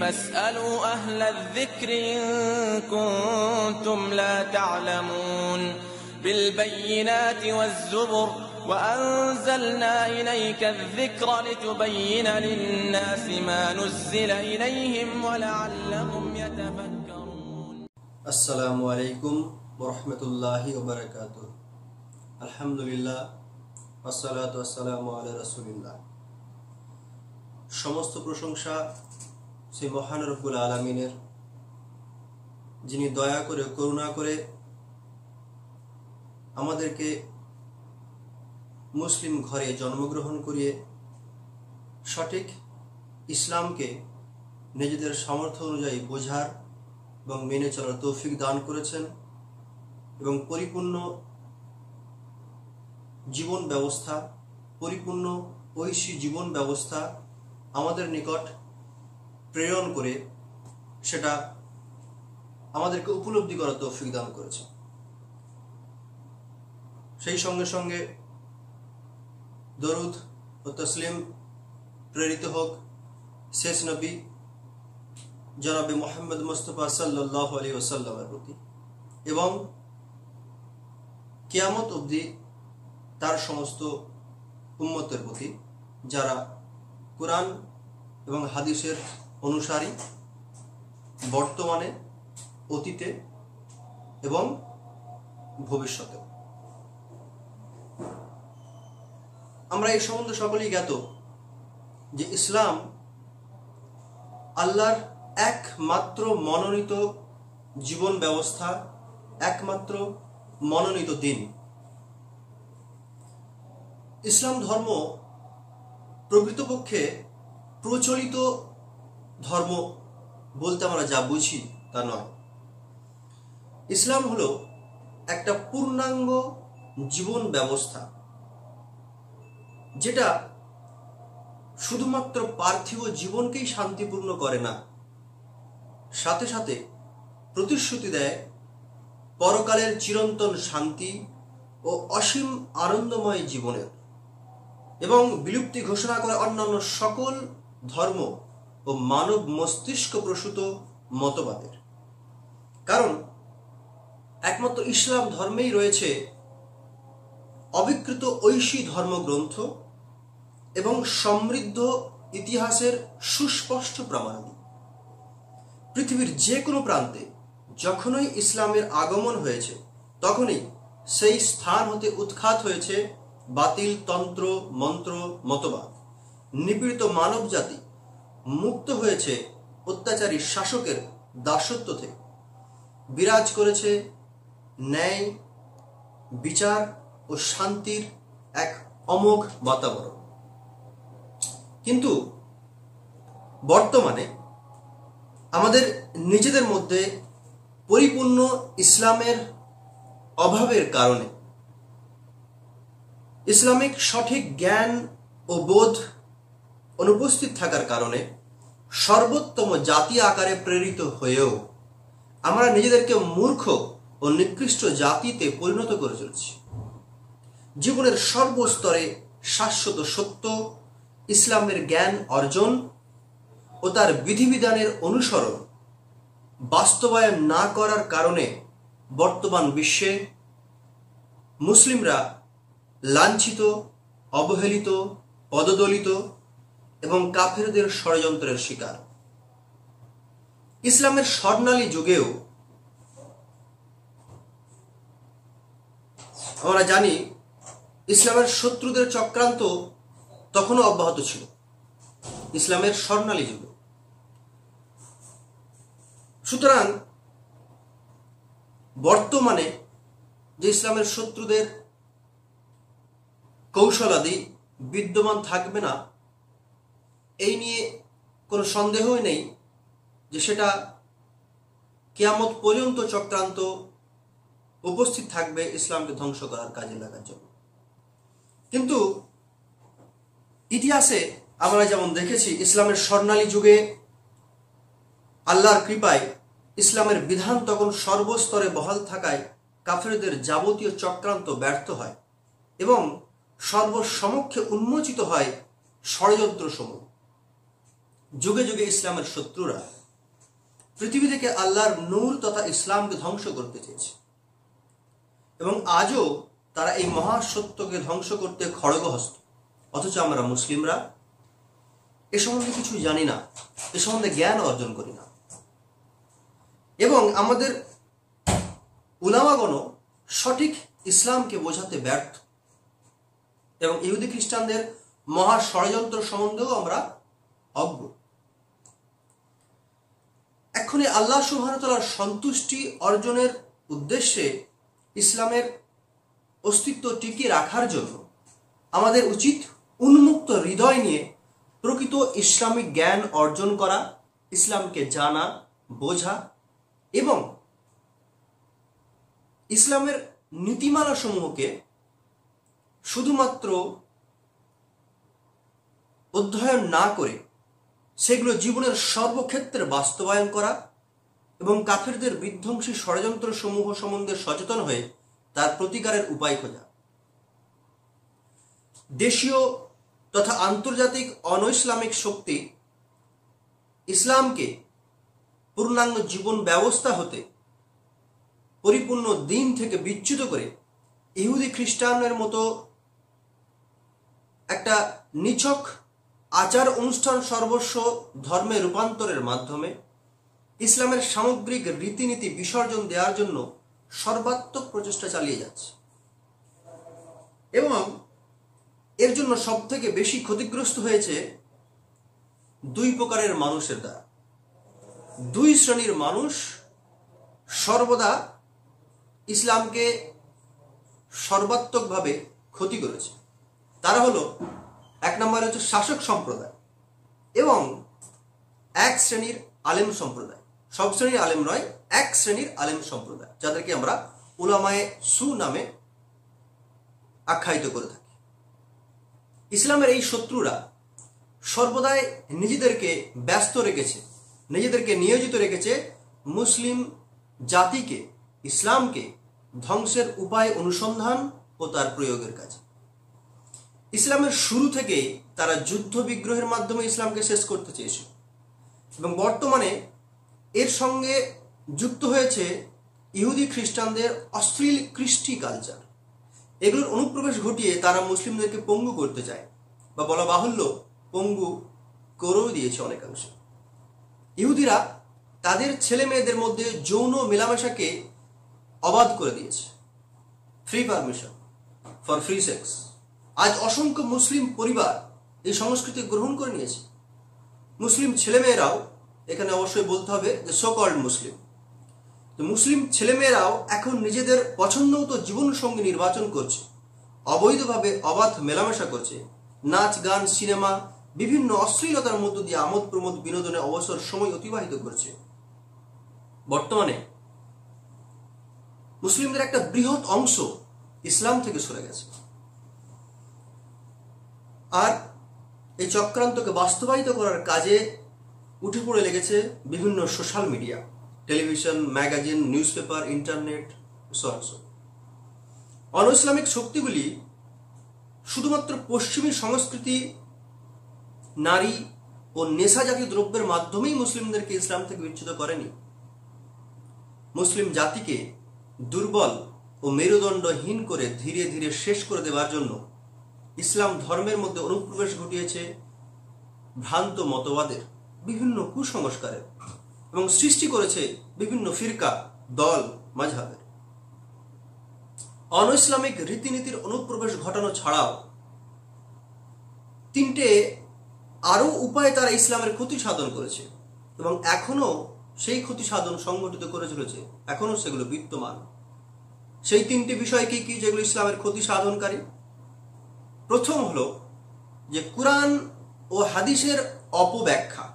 فاسألوا أهل الذكر إن كنتم لا تعلمون بالبينات والزبر وأنزلنا إليك الذكر لتبين للناس ما نزل إليهم ولعلهم يتفكرون আসসালামু আলাইকুম বরহমতুল্লাহি ওবরাকাত আলহামদুলিল্লাহ আসসালাতু আসসালামু আলা রাসূলিল্লাহ সমস্ত প্রশংসা সেই মহান রব্বুল আলমিনের, যিনি দয়া করে, করুণা করে আমাদেরকে মুসলিম ঘরে জন্মগ্রহণ করিয়ে সঠিক ইসলামকে নিজেদের সামর্থ্য অনুযায়ী বোঝার এবং মেনে চলার তৌফিক দান করেছেন এবং পরিপূর্ণ জীবন ব্যবস্থা, পরিপূর্ণ ঐশী জীবন ব্যবস্থা আমাদের নিকট প্রেরণ করে সেটা আমাদেরকে উপলব্ধি করার তৌফিক দান করেছে। সেই সঙ্গে সঙ্গে দরুদ ও তসলিম প্রেরিত হোক শেষ নবী জনাবে মোহাম্মদ মুস্তফা সাল্লাহ আলী ওসাল্লামের প্রতি। এবং কেয়ামত অবধি তার সমস্ত উম্মতের প্রতি যারা কোরআন এবং হাদিসের অনুসারী বর্তমানে, অতীতে এবং ভবিষ্যতে আমরা এই সম্বন্ধে সকলেই জ্ঞাত যে ইসলাম আল্লাহর একমাত্র মনোনীত জীবন ব্যবস্থা, একমাত্র মনোনীত দিন। ইসলাম ধর্ম প্রকৃতপক্ষে প্রচলিত ধর্ম বলতে আমরা যা বুঝি তা নয়। ইসলাম হলো একটা পূর্ণাঙ্গ জীবন ব্যবস্থা, যেটা শুধুমাত্র পার্থিব জীবনকেই শান্তিপূর্ণ করে না, সাথে সাথে প্রতিশ্রুতি দেয় পরকালের চিরন্তন শান্তি ও অসীম আনন্দময় জীবনের। এবং বিলুপ্তি ঘোষণা করে অন্যান্য সকল ধর্ম ও মানব মস্তিষ্ক প্রসূত মতবাদের। কারণ, একমাত্র ইসলাম ধর্মেই রয়েছে অবিকৃত ঐশী ধর্মগ্রন্থ এবং সমৃদ্ধ ইতিহাসের সুস্পষ্ট প্রমাণাদি পৃথিবীর যে কোনো প্রান্তে যখনই ইসলামের আগমন হয়েছে, তখনই সেই স্থান হতে উৎখাত হয়েছে বাতিল তন্ত্র, মন্ত্র, মতবাদ। নিপীড়িত মানব জাতি মুক্ত হয়েছে অত্যাচারী শাসকের দাসত্ব থেকে। বিরাজ করেছে ন্যায়, বিচার ও শান্তির এক অমোঘ বাতাবরণ। কিন্তু বর্তমানে আমাদের নিজেদের মধ্যে পরিপূর্ণ ইসলামের অভাবের কারণে ইসলামিক সঠিক জ্ঞান ও বোধ অনুপস্থিত থাকার কারণে সর্বোত্তম জাতি আকারে প্রেরিত হয়েও আমরা নিজেদেরকে মূর্খ ও নিকৃষ্ট জাতিতে পরিণত করে চলছি। জীবনের সর্বস্তরে শাশ্বত সত্য, ইসলামের জ্ঞান অর্জন ও তার বিধিবিধানের অনুসরণ বাস্তবায়ন না করার কারণে বর্তমান বিশ্বে মুসলিমরা লাঞ্ছিত, অবহেলিত, পদদলিত এবং কাফেরদের ষড়যন্ত্রের শিকার। ইসলামের স্বর্ণালী যুগেও আমরা জানি ইসলামের শত্রুদের চক্রান্ত তখনও অব্যাহত ছিল। ইসলামের স্বর্ণালী যুগ। সুতরাং বর্তমানে যে ইসলামের শত্রুদের কৌশলাদি বিদ্যমান থাকবে না এই নিয়ে কোনো সন্দেহই নেই যে সেটা কেয়ামত পর্যন্ত চক্রান্ত উপস্থিত থাকবে ইসলামকে ধ্বংস করার কাজে লাগার জন্য। কিন্তু ইতিহাসে আমরা যেমন দেখেছি, ইসলামের স্বর্ণালী যুগে আল্লাহর কৃপায় ইসলামের বিধান তখন সর্বস্তরে বহাল থাকায় কাফেরদের যাবতীয় চক্রান্ত ব্যর্থ হয় এবং সর্বসমক্ষে উন্মোচিত হয় ষড়যন্ত্র সমূহ যুগে যুগে ইসলামের শত্রুরা পৃথিবী থেকে আল্লাহর নূর তথা ইসলামকে ধ্বংস করতে চেয়েছে। এবং আজও তারা এই মহাসত্যকে ধ্বংস করতে খড়গহস্ত। অথচ আমরা মুসলিমরা এ সম্বন্ধে কিছু জানি না, এ সম্বন্ধে জ্ঞান অর্জন করি না। এবং আমাদের উলামাগণ সঠিক ইসলামকে বোঝাতে ব্যর্থ। এবং ইহুদি খ্রিস্টানদের মহা ষড়যন্ত্র সম্বন্ধেও আমরা অজ্ঞ। এক্ষুনি আল্লাহ সুবাহতালার সন্তুষ্টি অর্জনের উদ্দেশ্যে ইসলামের অস্তিত্ব টিকিয়ে রাখার জন্য আমাদের উচিত উন্মুক্ত হৃদয় নিয়ে প্রকৃত ইসলামিক জ্ঞান অর্জন করা, ইসলামকে জানা, বোঝা এবং ইসলামের নীতিমালা সমূহকে শুধুমাত্র অধ্যয়ন না করে সেগুলো জীবনের সর্বক্ষেত্রে বাস্তবায়ন করা এবং কাফেরদের বিধ্বংসী ষড়যন্ত্র সমূহ সম্বন্ধে সচেতন হয়ে তার প্রতিকারের উপায় খোঁজা। দেশীয় তথা আন্তর্জাতিক অনৈসলামিক শক্তি ইসলামকে পূর্ণাঙ্গ জীবন ব্যবস্থা হতে পরিপূর্ণ দিন থেকে বিচ্যুত করে ইহুদি খ্রিস্টানের মতো একটা নিছক আচার অনুষ্ঠান সর্বস্ব ধর্মে রূপান্তরের মাধ্যমে ইসলামের সামগ্রিক রীতিনীতি বিসর্জন দেওয়ার জন্য সর্বাত্মক প্রচেষ্টা চালিয়ে যাচ্ছে। এবং এর জন্য সব থেকে বেশি ক্ষতিগ্রস্ত হয়েছে দুই প্রকারের মানুষের দ্বারা। দুই শ্রেণির মানুষ সর্বদা ইসলামকে সর্বাত্মকভাবে ক্ষতি করেছে। তারা হলো এক নম্বরে হচ্ছে শাসক সম্প্রদায় এবং এক শ্রেণির আলেম সম্প্রদায়। সব শ্রেণির আলেম নয়, এক শ্রেণির আলেম সম্প্রদায়, যাদেরকে আমরা উলামায়ে সু নামে আখ্যায়িত করে থাকি। ইসলামের এই শত্রুরা সর্বদাই নিজেদেরকে ব্যস্ত রেখেছে, নিজেদেরকে নিয়োজিত রেখেছে মুসলিম জাতিকে, ইসলামকে ধ্বংসের উপায় অনুসন্ধান ও তার প্রয়োগের কাজে। ইসলামের শুরু থেকে তারা যুদ্ধ বিগ্রহের মাধ্যমে ইসলামকে শেষ করতে চেয়েছিল। এবং বর্তমানে এর সঙ্গে যুক্ত হয়েছে ইহুদি খ্রিস্টানদের অশ্লীল কৃষ্টি কালচার এগুলোর অনুপ্রবেশ ঘটিয়ে তারা মুসলিমদেরকে পঙ্গু করতে চায় বা বলা বাহুল্য পঙ্গু করেও দিয়েছে অনেকাংশে। ইহুদিরা তাদের ছেলে মেয়েদের মধ্যে যৌন মেলামেশাকে অবাধ করে দিয়েছে। Free permission for free sex আজ অসংখ্য মুসলিম পরিবার এই সংস্কৃতি গ্রহণ করে নিয়েছে। মুসলিম ছেলেমেয়েরাও এখানে অবশ্যই বলতে হবে যে সকল্ড মুসলিম। তো মুসলিম ছেলেমেয়েরাও এখন নিজেদের পছন্দ মতো জীবনসঙ্গী নির্বাচন করছে, অবৈধভাবে অবাধ মেলামেশা করছে, নাচ, গান, সিনেমা, বিভিন্ন অশ্লীলতার মধ্য দিয়ে আমোদ প্রমোদ বিনোদনে অবসর সময় অতিবাহিত করছে। বর্তমানে মুসলিমদের একটা বৃহৎ অংশ ইসলাম থেকে সরে গেছে। আর এই চক্রান্তকে বাস্তবায়িত করার কাজে উঠে পড়ে লেগেছে বিভিন্ন social media, television, magazine newspaper internet সরসো অন ইসলামিক শক্তিগুলি শুধুমাত্র পশ্চিমী সংস্কৃতি, নারী ও নেশা জাতীয় দ্রব্যের মাধ্যমেই মুসলিমদেরকে ইসলাম থেকে বিচ্ছুত করেনি। মুসলিম জাতিকে দুর্বল ও মেরুদণ্ডহীন করে ধীরে ধীরে শেষ করে দেওয়ার জন্য ইসলাম ধর্মের মধ্যে অনুপ্রবেশ ঘটিয়েছে ভ্রান্ত মতবাদের বিভিন্ন কুসংস্কারের এবং সৃষ্টি করেছে বিভিন্ন ফিরকা, দল, মাঝহাবের। অন ইসলামিক রীতিনীতির অনুপ্রবেশ ঘটানো ছাড়াও তিনটে আরও উপায়ে তারা ইসলামের ক্ষতি সাধন করেছে এবং এখনও সেই ক্ষতি সাধন সংগঠিত করে চলেছে। এখনও সেগুলো বিদ্যমান। সেই তিনটি বিষয় কি কি যেগুলো ইসলামের ক্ষতি সাধনকারী? প্রথম হলো যে কোরআন ও হাদিসের অপব্যাখ্যা।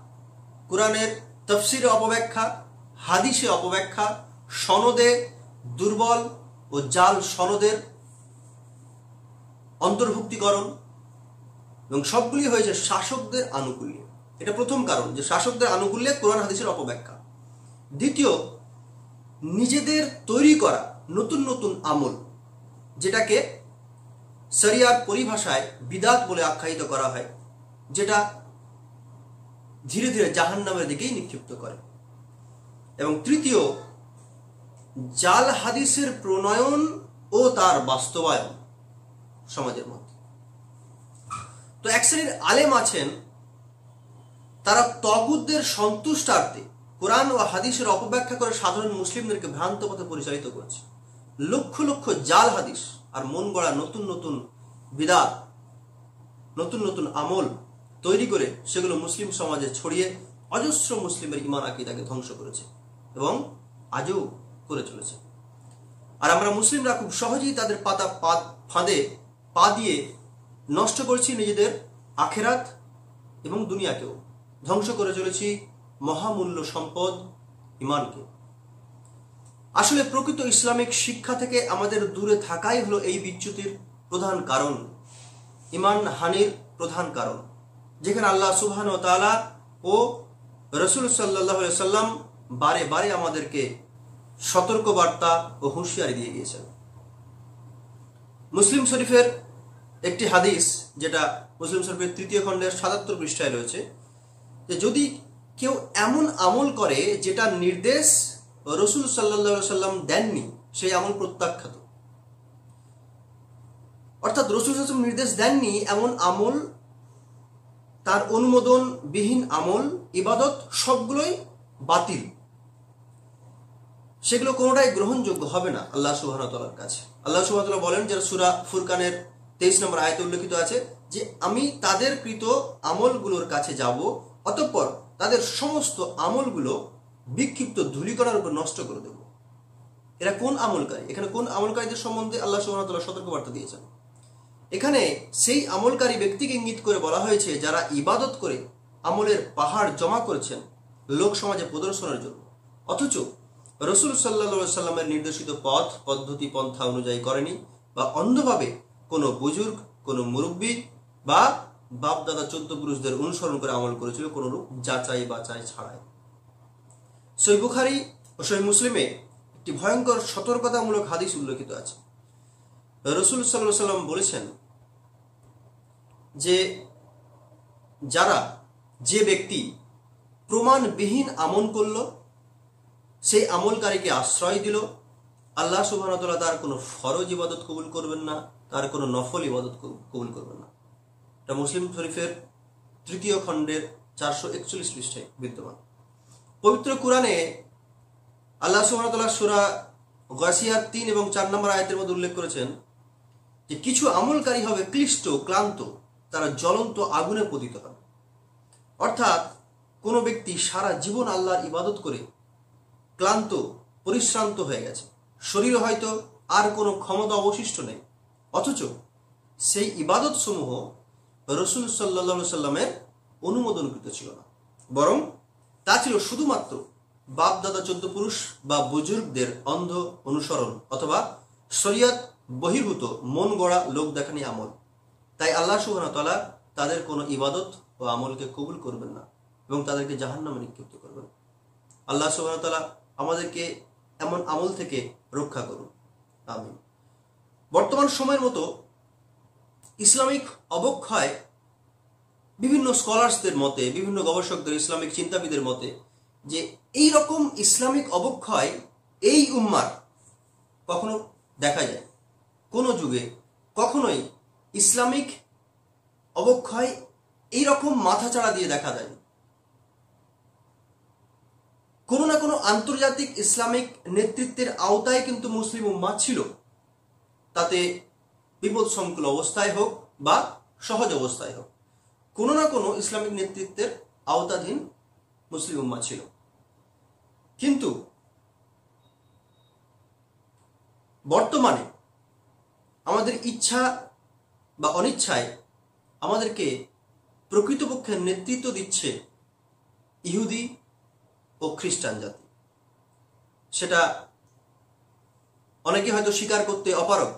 কোরআনের তফসিরে অপব্যাখ্যা, হাদিসে অপব্যাখ্যা, সনদে দুর্বল ও জাল সনদের অন্তর্ভুক্তিকরণ এবং সবগুলি হয়েছে শাসকদের আনুকূল্যে। এটা প্রথম কারণ যে শাসকদের আনুকূল্যে কোরআন হাদিসের অপব্যাখ্যা। দ্বিতীয়, নিজেদের তৈরি করা নতুন নতুন আমল, যেটাকে শরিয়ার পরিভাষায় বিদাত বলে আখ্যায়িত করা হয়, যেটা ধীরে ধীরে জাহান নামের দিকেই নিক্ষিপ্ত করে। এবং তৃতীয়, জাল হাদিসের প্রণয়ন ও তার বাস্তবায়ন সমাজের মধ্যে। তো এক শ্রেণির আলেম আছেন, তারা তগুদদের সন্তুষ্টার্থে কোরআন ও হাদিসের অপব্যাখ্যা করে সাধারণ মুসলিমদেরকে ভ্রান্ত পথে পরিচালিত করছে। লক্ষ লক্ষ জাল হাদিস আর মন গড়া নতুন নতুন বিদাত নতুন নতুন আমল তৈরি করে সেগুলো মুসলিম সমাজে ছড়িয়ে অজস্র মুসলিমের ইমান আকিদাকে ধ্বংস করেছে এবং আজও করে চলেছে। আর আমরা মুসলিমরা খুব সহজেই তাদের পাতা পা, ফাঁদে পা দিয়ে নষ্ট করছি নিজেদের আখেরাত এবং দুনিয়াকেও। ধ্বংস করে চলেছি মহামূল্য সম্পদ ইমানকে আসলে প্রকৃত ইসলামিক শিক্ষা থেকে আমাদের দূরে থাকাই হলো এই বিচ্যুতির প্রধান কারণ, ইমান হানির প্রধান কারণ। যেখানে আল্লাহ সুবহান তালা ও রসুল সাল্লাহ সাল্লাম বারে বারে আমাদেরকে সতর্ক বার্তা ও হুঁশিয়ারি দিয়ে গিয়েছেন। মুসলিম শরীফের একটি হাদিস, যেটা মুসলিম শরীফের তৃতীয় খণ্ডের সাতাত্তর পৃষ্ঠায় রয়েছে, যে যদি কেউ এমন আমল করে যেটা নির্দেশ রসুল সাল্লা সাল্লাম দেননি, সেই আমল প্রত্যাখ্যাত। অর্থাৎ রসুল সাল্লাম নির্দেশ দেননি, এমন আমল, তার অনুমোদন বিহীন আমল, ইবাদত, সবগুলোই বাতিল। সেগুলো কোনোটাই গ্রহণযোগ্য হবে না আল্লাহ সুবাহতালার কাছে। আল্লাহ সুবাহতাল্লাহ বলেন যে সুরা ফুরকানের তেইশ নম্বর আয়তে উল্লেখিত আছে যে, আমি তাদের কৃত আমলগুলোর কাছে যাব, অতঃপর তাদের সমস্ত আমলগুলো বিক্ষিপ্ত ধূলিকণার উপর নষ্ট করে দেব। এরা কোন আমলকারী? এখানে কোন আমলকারীদের সম্বন্ধে আল্লাহ সুবাহতাল্লাহ সতর্কবার্তা দিয়েছেন। এখানে সেই আমলকারী ব্যক্তিকে ইঙ্গিত করে বলা হয়েছে, যারা ইবাদত করে আমলের পাহাড় জমা করেছেন লোক সমাজে প্রদর্শনের জন্য। অথচ রসুল সাল্লা সাল্লামের নির্দেশিত পথ, পদ্ধতি, পন্থা অনুযায়ী করেনি বা অন্ধভাবে কোনো বুজুর্গ, কোনো মুরব্বী বা বাপদাদা চোদ্দ পুরুষদের অনুসরণ করে আমল করেছিল, কোনো রূপ যাচাই বাচাই ছাড়াই। সই বুখারি ও সই মুসলিমে একটি ভয়ঙ্কর সতর্কতামূলক হাদিস উল্লেখিত আছে। রসুল সাল্লাহ সাল্লাম বলেছেন যে, যারা যে ব্যক্তি প্রমাণবিহীন আমল করল, সেই আমলকারীকে আশ্রয় দিল, আল্লাহ সুবাহতাল্লাহ তার কোনো ফরজ ইবাদত কবুল করবেন না, তার কোনো নফল ইবাদত কবুল করবেন না। এটা মুসলিম শরীফের তৃতীয় খণ্ডের চারশো একচল্লিশ পৃষ্ঠায় বিদ্যমান। পবিত্র কোরআনে আল্লাহ সুবাহতাল্লাহ সুরা গাছিয়ার তিন এবং চার নম্বর আয়তের মধ্যে উল্লেখ করেছেন যে কিছু আমলকারী হবে ক্লিষ্ট, ক্লান্ত, তারা জ্বলন্ত আগুনে পতিত হবে। অর্থাৎ কোনো ব্যক্তি সারা জীবন আল্লাহর ইবাদত করে ক্লান্ত, পরিশ্রান্ত হয়ে গেছে। শরীরে হয়তো আর কোনো ক্ষমতা অবশিষ্ট নেই। অথচ সেই ইবাদত সমূহ রসুল সাল্লা সাল্লামের অনুমোদনকৃত ছিল না। বরং তা ছিল শুধুমাত্র বাপ দাদা চোদ্দ পুরুষ বা বুজুর্গদের অন্ধ অনুসরণ অথবা শরিয়ত বহির্ভূত মন গড়া লোক দেখানি আমল। তাই আল্লাহ সুবাহতালা তাদের কোনো ইবাদত ও আমলকে কবুল করবেন না এবং তাদেরকে জাহান নামে নিক্ষিপ্ত করবেন। আল্লাহ সুবাহতালা আমাদেরকে এমন আমল থেকে রক্ষা করুন। আমি বর্তমান সময়ের মতো ইসলামিক অবক্ষয় বিভিন্ন স্কলার্সদের মতে, বিভিন্ন গবেষকদের, ইসলামিক চিন্তাবিদের মতে, যে এই রকম ইসলামিক অবক্ষয় এই উম্মার কখনো দেখা যায়। কোনো যুগে কখনোই ইসলামিক অবক্ষয় এই রকম মাথাচাড়া দিয়ে দেখা যায় কোনো না কোনো আন্তর্জাতিক ইসলামিক নেতৃত্বের আওতায় কিন্তু মুসলিম উম্মা ছিল। তাতে বিপদ সংকুল অবস্থায় হোক বা সহজ অবস্থায় হোক। কোনো না কোনো ইসলামিক নেতৃত্বের আওতাধীন মুসলিম উম্মা ছিল। কিন্তু বর্তমানে আমাদের ইচ্ছা বা অনিচ্ছায় আমাদেরকে প্রকৃতপক্ষে নেতৃত্ব দিচ্ছে ইহুদি ও খ্রিস্টান জাতি। সেটা অনেকে হয়তো স্বীকার করতে অপারক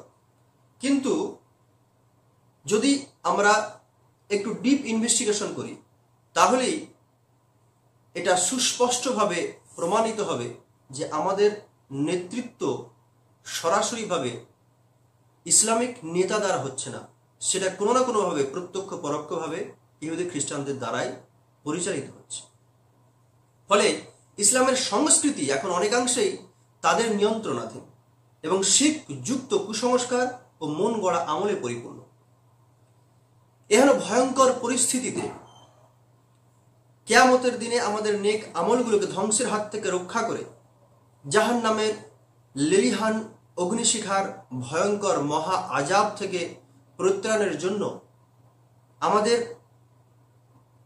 কিন্তু যদি আমরা একটু ডিপ ইনভেস্টিগেশন করি, তাহলেই এটা সুস্পষ্টভাবে প্রমাণিত হবে যে আমাদের নেতৃত্ব সরাসরিভাবে ইসলামিক নেতা দ্বারা হচ্ছে না। সেটা কোনো না কোনোভাবে প্রত্যক্ষ, পরোক্ষভাবে ইহুদি খ্রিস্টানদের দ্বারাই পরিচালিত হচ্ছে। ফলে ইসলামের সংস্কৃতি এখন অনেকাংশেই তাদের নিয়ন্ত্রণাধীন এবং শিখ যুক্ত কুসংস্কার ও মন গড়া আমলে পরিপূর্ণ। এহেন ভয়ঙ্কর পরিস্থিতিতে। কেয়ামতের দিনে আমাদের নেক আমলগুলোকে ধ্বংসের হাত থেকে রক্ষা করে জাহান নামের লেলিহান অগ্নিশিখার ভয়ঙ্কর মহা আজাব থেকে পরিত্রাণের জন্য আমাদের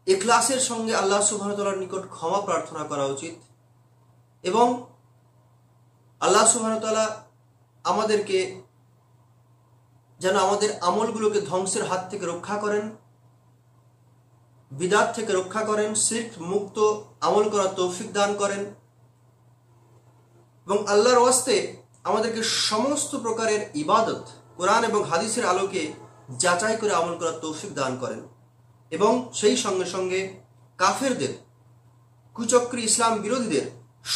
এখলাসের সঙ্গে আল্লাহ সুবাহতালার নিকট ক্ষমা প্রার্থনা করা উচিত এবং আল্লাহ সুবাহতালা আমাদেরকে যেন আমাদের আমলগুলোকে ধ্বংসের হাত থেকে রক্ষা করেন, বিদাত থেকে রক্ষা করেন শিখ মুক্ত আমল করার তৌফিক দান করেন এবং আল্লাহর ওয়াস্তে আমাদেরকে সমস্ত প্রকারের ইবাদত, কোরআন এবং হাদিসের আলোকে যাচাই করে আমল করার তৌফিক দান করেন এবং সেই সঙ্গে সঙ্গে কাফেরদের, কুচক্রী ইসলাম বিরোধীদের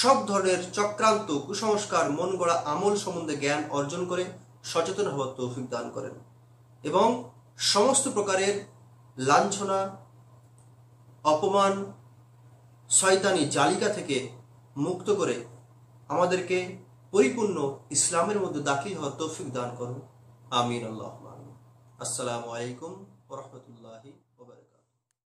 সব ধরনের চক্রান্ত কুসংস্কার মন গড়া আমল সম্বন্ধে জ্ঞান অর্জন করে সচেতন হওয়ার তৌফিক দান করেন। এবং সমস্ত প্রকারের লাঞ্ছনা, অপমান, শয়তানি জালিকা থেকে মুক্ত করে আমাদেরকে পরিপূর্ণ ইসলামের মধ্যে দাখিল হওয়ার তৌফিক দান করুন। আমিন, আল্লাহ আসসালামু আলাইকুম ওরহমতুল্লাহি